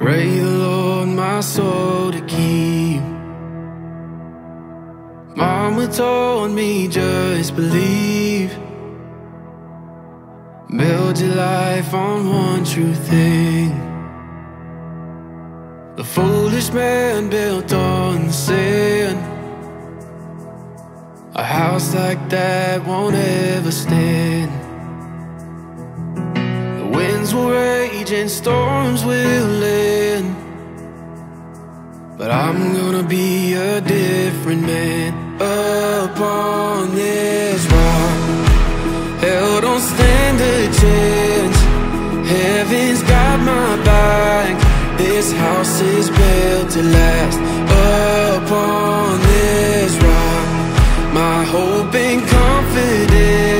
Pray the Lord my soul to keep. Mama told me just believe. Build your life on one true thing. The foolish man built on sin. A house like that won't ever stand. The winds will rage and storms will live. But I'm gonna be a different man upon this rock. Hell don't stand a chance. Heaven's got my back. This house is built to last upon this rock. My hope and confidence.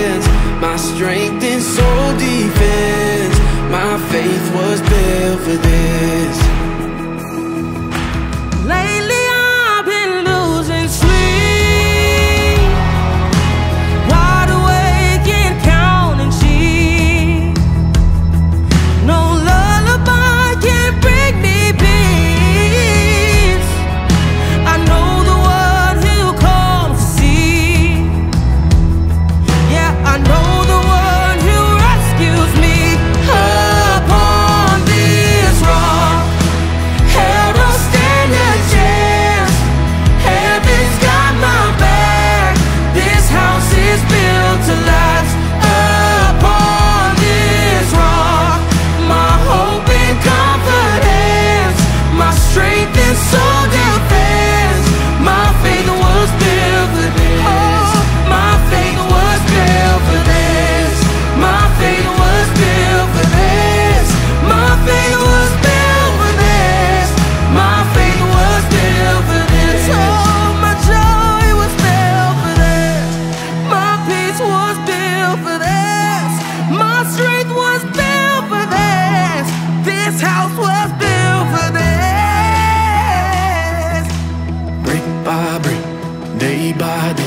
day by day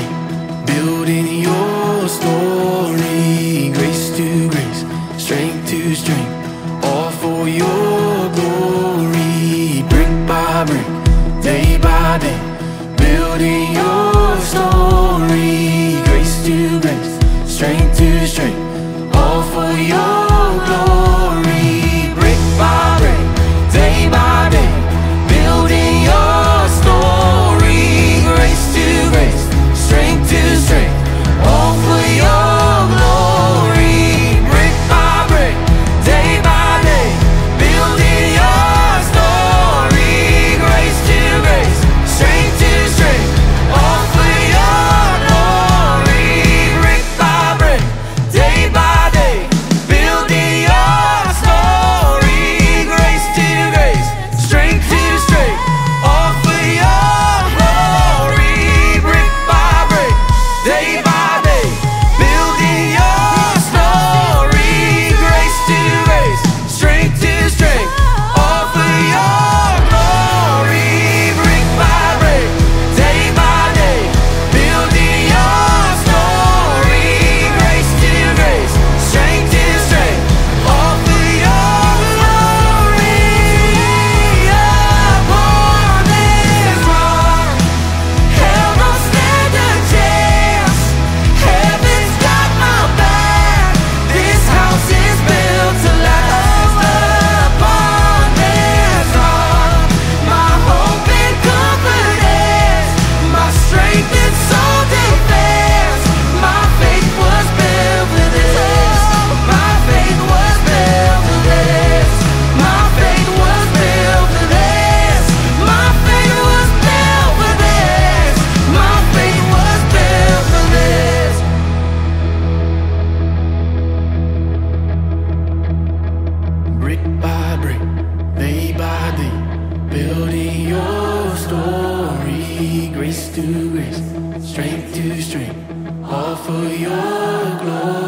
Building your story, grace to grace, strength to strength, all for your glory.